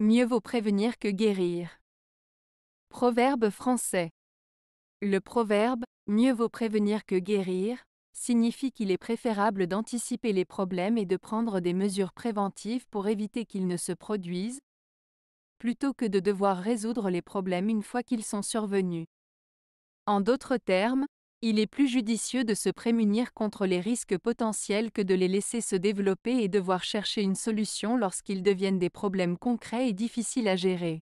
Mieux vaut prévenir que guérir. Proverbe français. Le proverbe Mieux vaut prévenir que guérir signifie qu'il est préférable d'anticiper les problèmes et de prendre des mesures préventives pour éviter qu'ils ne se produisent, plutôt que de devoir résoudre les problèmes une fois qu'ils sont survenus. En d'autres termes, il est plus judicieux de se prémunir contre les risques potentiels que de les laisser se développer et devoir chercher une solution lorsqu'ils deviennent des problèmes concrets et difficiles à gérer.